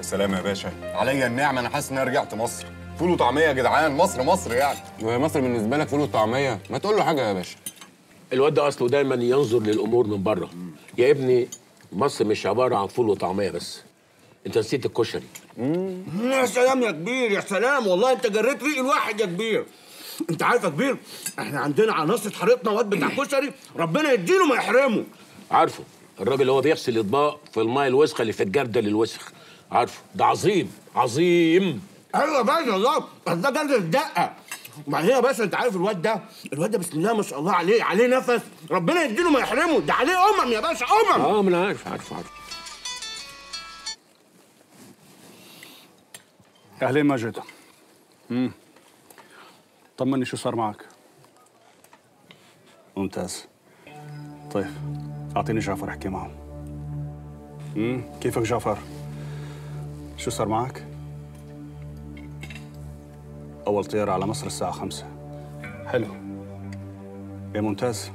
بالسلامه يا باشا. عليا النعمة أنا حاسس إن أنا رجعت مصر. فول وطعمية يا جدعان مصر مصر يعني. وهي مصر بالنسبة لك فول وطعمية؟ ما تقول له حاجة يا باشا. الواد ده أصله دايما ينظر للأمور من بره. يا ابني مصر مش عبارة عن فول وطعمية بس. أنت نسيت الكشري. يا سلام يا كبير يا سلام والله. أنت جريت ريق الواحد يا كبير. أنت عارف يا كبير إحنا عندنا على ناصية حارتنا واد بتاع كشري ربنا يديله ما يحرمه. عارفه الراجل اللي هو بيغسل اطباق في الماء الوسخة اللي في الجردل الوسخ. عارفه ده عظيم عظيم. أيوه يا باشا الله بس ده جرد الدقة. وبعدين يا باشا أنت عارف الواد ده الواد ده بسم الله ما شاء الله عليه عليه نفس. ربنا يديله ما يحرمه. ده عليه أمم يا باشا أمم. آه ما أنا عارف عارف عارف. أهلين ماجد امم طمني شو صار معك. ممتاز. طيب أعطيني جعفر أحكي معه. امم كيفك جعفر؟ شو صار معك؟ أول طيارة على مصر الساعة خمسة. حلو. يا ممتاز.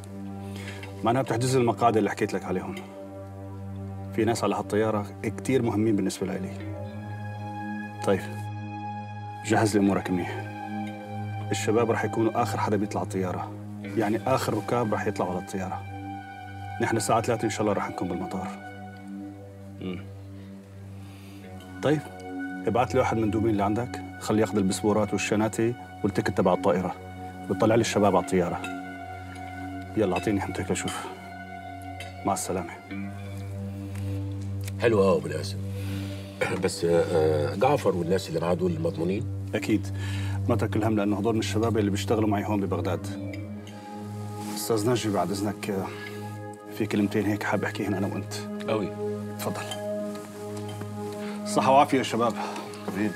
معناها بتحجز المقاعد اللي حكيت لك عليهم في ناس على هالطيارة كتير مهمين بالنسبة لي طيب جهز لي أمورك منيح. الشباب رح يكونوا آخر حدا بيطلع الطيارة. يعني آخر ركاب رح يطلعوا على الطيارة. نحن الساعة 3 إن شاء الله رح نكون بالمطار. مم. طيب ابعث لي واحد من دومين اللي عندك خليه ياخذ البسبورات والشناتي وال ticket تبع الطائرة ويطلع لي الشباب على الطيارة. يلا أعطيني همتك لشوف مع السلامة. حلو آه أبو القاسم. بس آه، جعفر والناس اللي معاه دول مضمونين أكيد. ما تأكل هم لأنه هدول من الشباب اللي بيشتغلوا معي هون ببغداد. أستاذ ناجي بعد إذنك آه، في كلمتين هيك حابب أحكيهن أنا وأنت. قوي تفضل. صحة وعافية يا شباب. حبيبي.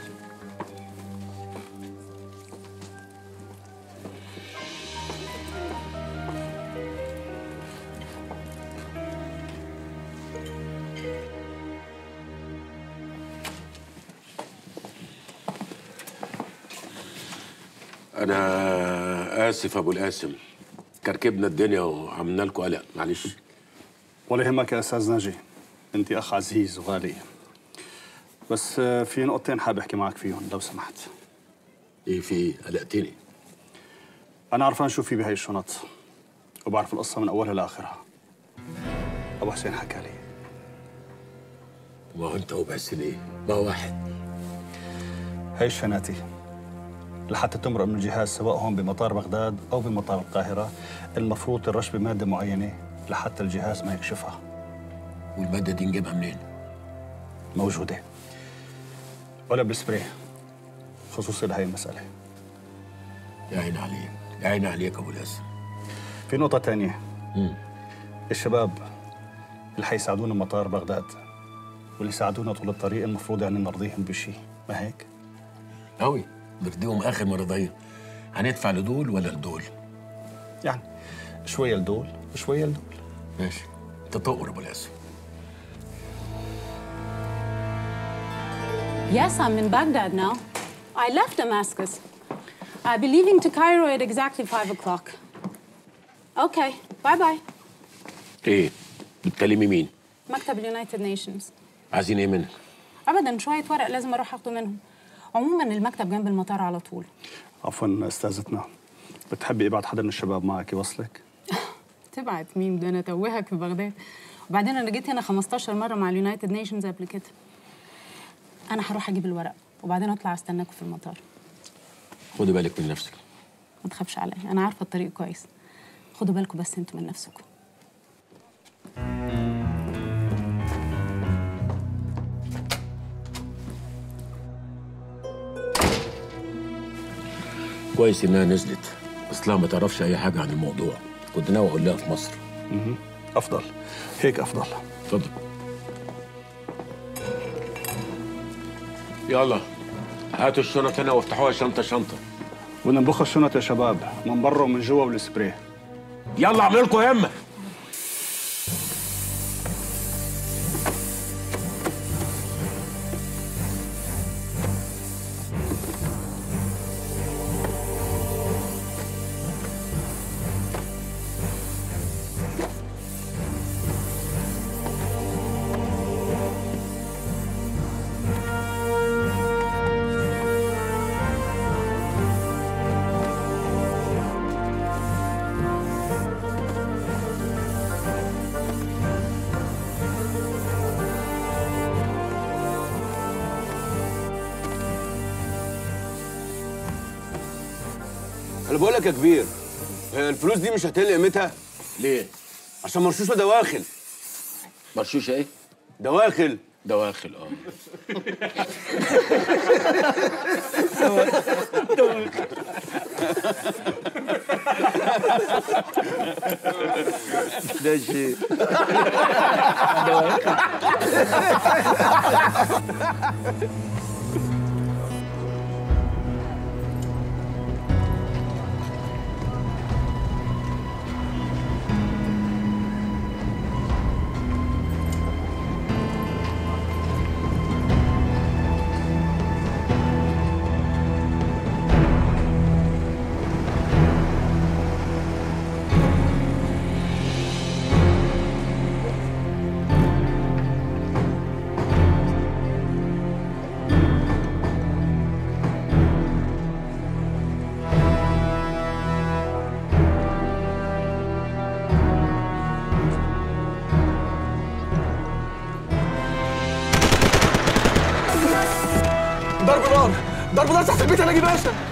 أنا آسف أبو القاسم. كركبنا الدنيا وعملنا لكم قلق. معلش. ولا يهمك يا أستاذ ناجي. أنت أخ عزيز وغالي. بس آه، في نقطتين حابب أحكي معك فيهم لو سمحت. إيه في إيه قلقتني. أنا عرفان شو في بهي الشنط وبعرف القصة من أولها لآخرها. أبو حسين حكى لي. ما أنت وبحسن إيه؟ ما واحد. هي الشناتي لحتى تمرق من الجهاز سواء هون بمطار بغداد أو بمطار القاهرة المفروض ترش بمادة معينة لحتى الجهاز ما يكشفها. والمادة دي نجيبها منين؟ موجودة. ولا بالسبراي خصوصي لهي المسألة. يا عيني عليك. يا عيني عليك أبو القاسم في نقطة تانية. مم. الشباب اللي حيساعدونا مطار بغداد واللي ساعدونا طول الطريق المفروض يعني نرضيهم بشيء ما هيك؟ قوي نرضيهم آخر مرضيه هندفع لدول ولا لدول؟ يعني شوية لدول وشوية لدول. ماشي. انت تقر أبو القاسم Yes, I'm in Baghdad now. I left Damascus. I'll be leaving to Cairo at exactly 5 o'clock. Okay, bye bye. إيه بتكلمي مين مكتب ال United Nations عايزين إيه منك ابدا شوية ورق لازم أروح أخده منهم عموما المكتب جنب المطار على طول عفوا أستاذتنا بتحبي ابعت حدا من الشباب معك يوصلك؟ تبعت مين ده أنا أتوهك في بغداد وبعدين أنا جيت هنا 15 مرة مع ال United Nations قبل كده أنا هروح أجيب الورق وبعدين اطلع استناكم في المطار. خدي بالك من نفسك. ما تخافش عليا أنا عارفة الطريق كويس. خدوا بالكم بس أنتوا من نفسكم كويس إنها نزلت اصلها ما تعرفش أي حاجة عن الموضوع. كنت ناوي أقول لها في مصر. أفضل. هيك أفضل. اتفضل يلا هاتوا الشنط هنا وافتحوها شنطة شنطة. وننبخ الشنط يا شباب من برا ومن جوا والسبراي يلا اعمل لكم همة. بقول لك يا كبير هي الفلوس دي مش هتقل قيمتها؟ ليه؟ عشان مرشوشه دواخل مرشوشه إيه؟ دواخل. دواخل آه. ده شيء. ضرب きました